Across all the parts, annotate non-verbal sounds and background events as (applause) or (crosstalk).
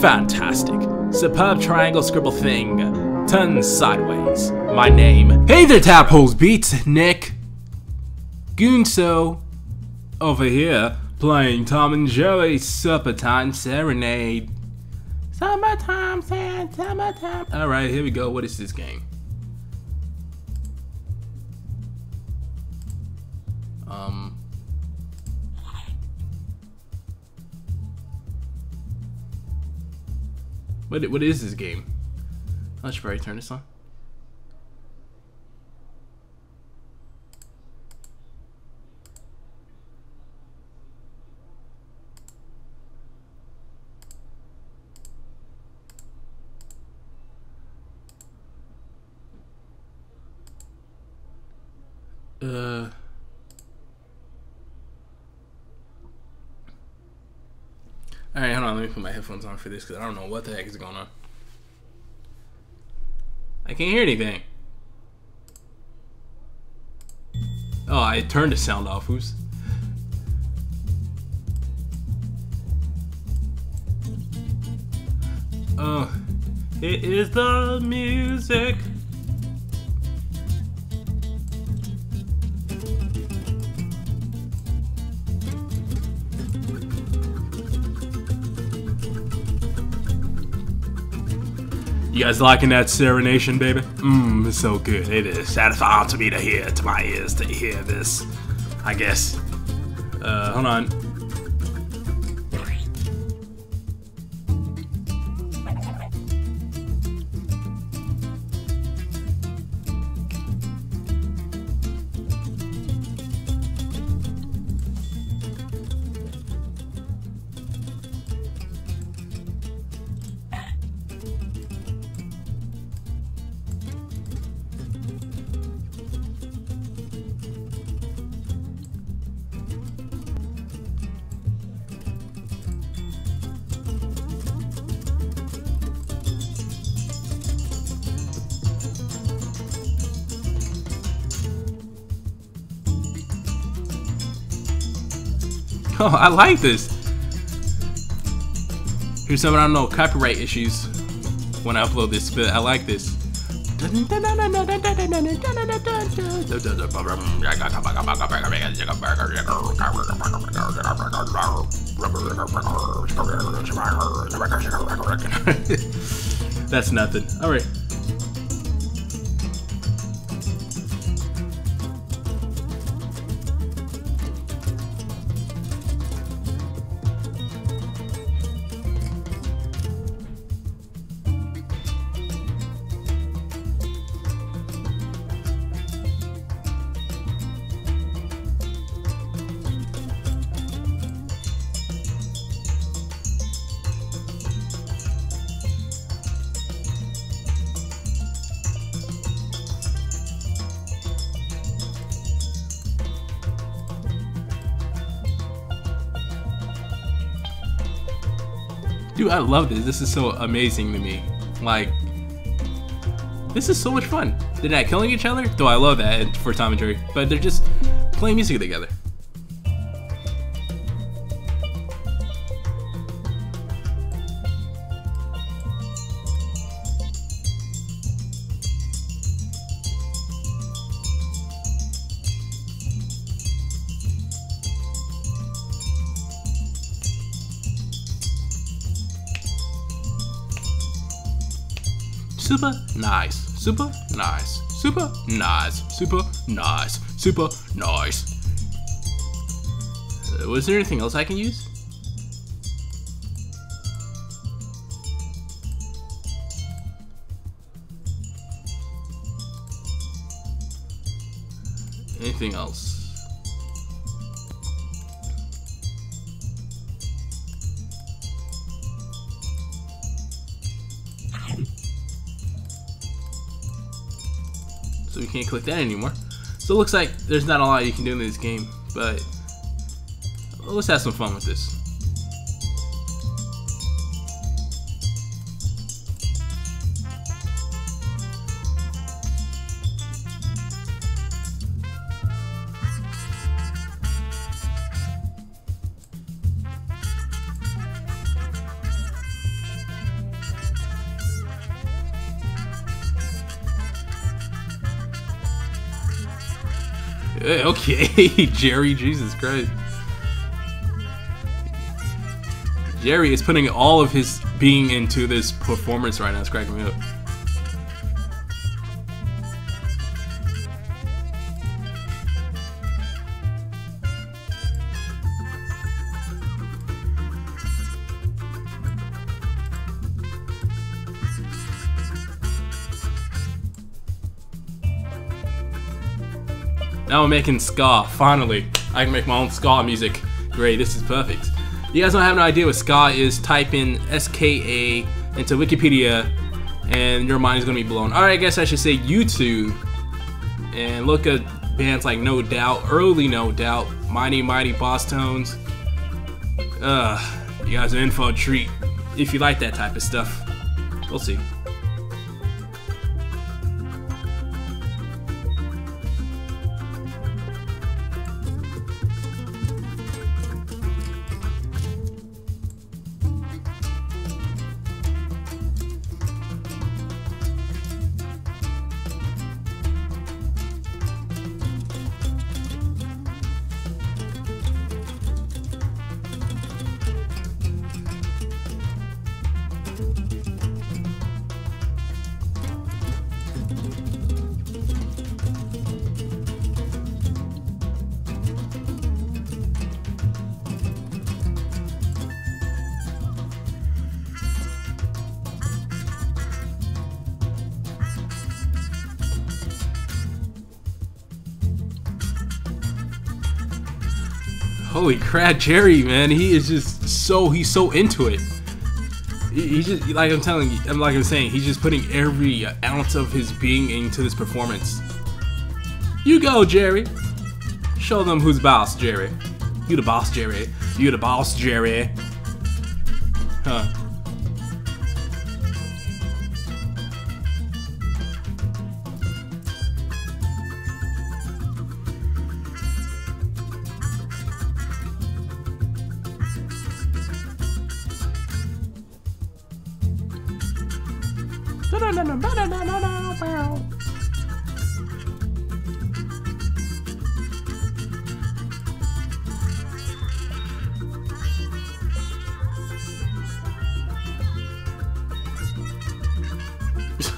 Fantastic. Superb triangle scribble thing. Turn sideways. My name. Hey there, Tadpoles Beats. Nick. Gunso. Over here, playing Tom and Jerry Suppertime Serenade. Summertime, summertime. Alright, here we go. What is this game? Um. What, what is this game? I should probably turn this on. Uh. Alright, hold on, let me put my headphones on for this because I don't know what the heck is going on. I can't hear anything. Oh, I turned the sound off. Who's. Oh, it is the music. You guys liking that serenation, baby? Mmm, it's so good. It is satisfying to me to hear, to my ears to hear this. I guess. Uh, hold on. (laughs) I like this. Here's something I don't know, copyright issues when I upload this, but I like this. (laughs) That's nothing. All Dude, I love this. This is so amazing to me. Like, this is so much fun. They're not killing each other, though I love that for Tom and Jerry, but they're just playing music together. Super nice, super nice, super nice, super nice, super nice. Uh, was there anything else I can use? Anything else? So we can't click that anymore. So it looks like there's not a lot you can do in this game, but let's have some fun with this. Eh, okay, (laughs) Jerry, Jesus Christ. Jerry is putting all of his being into this performance right now. It's cracking me up. Now I'm making ska. Finally, I can make my own ska music. Great, this is perfect. You guys don't have no idea what ska is? Type in SKA into Wikipedia, and your mind is gonna be blown. Alright, I guess I should say YouTube, and look at bands like No Doubt, early No Doubt, Mighty Mighty Bosstones. Ugh, you guys are in for a treat if you like that type of stuff. We'll see. Holy crap, Jerry, man, he is just so he's so into it. He, just like I'm telling you, I'm like I'm saying, he's just putting every ounce of his being into this performance. You go, Jerry. Show them who's boss, Jerry. You the boss, Jerry. You the boss, Jerry. Huh.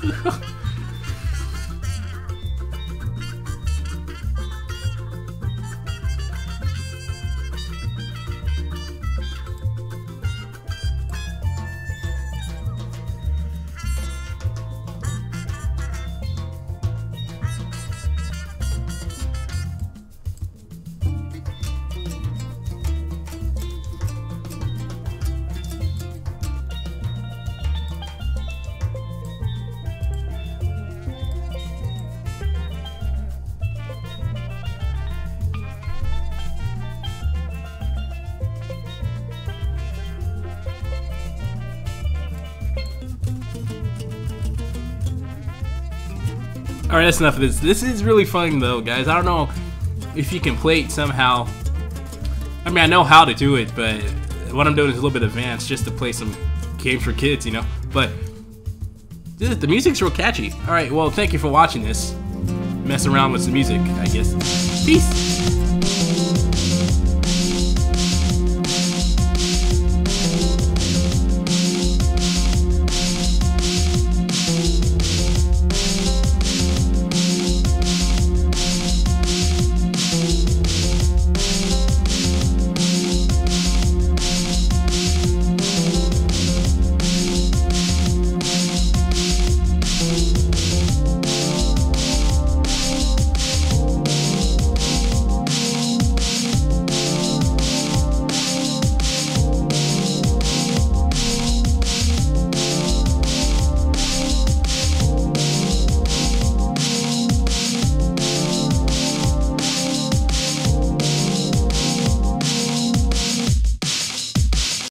No. Alright, that's enough of this. This is really fun though, guys. I don't know if you can play it somehow. I mean, I know how to do it, but what I'm doing is a little bit advanced just to play some games for kids, you know? But the music's real catchy. Alright, well, thank you for watching this. Mess around with some music, I guess. Peace!